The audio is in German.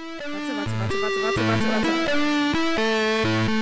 Warte, warte, warte, warte, warte, warte, warte.